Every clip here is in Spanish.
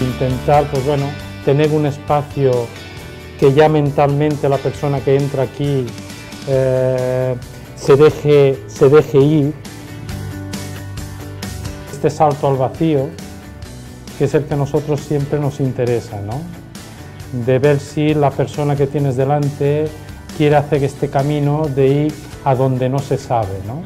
Intentar, pues bueno, tener un espacio que ya mentalmente la persona que entra aquí eh, se, deje, se deje ir. Este salto al vacío, que es el que a nosotros siempre nos interesa, ¿no? de ver si la persona que tienes delante quiere hacer este camino de ir a donde no se sabe. ¿no?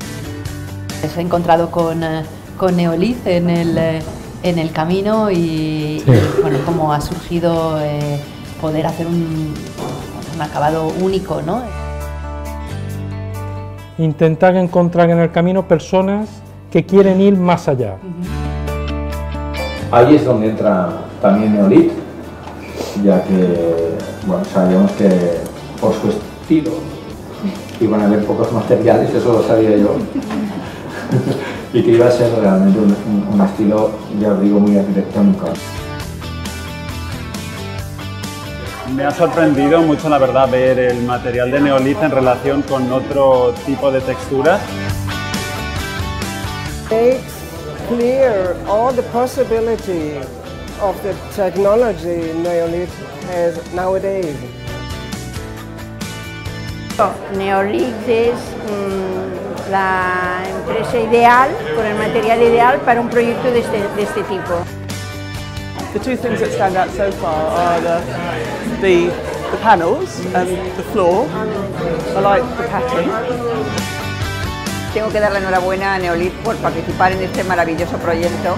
Se ha encontrado con, eh, con Neoliz en el, eh, en el camino y, Sí. y, bueno, cómo ha surgido eh, poder hacer un, un acabado único, ¿no? Intentar encontrar en el camino personas que quieren ir más allá. Ahí es donde entra también Neolit, ya que bueno, sabíamos que por su estilo iban a haber pocos materiales, eso lo sabía yo, y que iba a ser realmente un, un- un estilo, ya os digo, muy arquitectónico. Me ha sorprendido mucho, la verdad, ver el material de Neolith en relación con otro tipo de texturas. makes clear all the possibility of the technology Neolith has nowadays. Neolix es mm, la empresa ideal, con el material ideal para un proyecto de este, de este tipo. The two things that stand out so far are the, the, the panels and the floor. I like the patching. Tengo que dar la enhorabuena a Neolit por participar en este maravilloso proyecto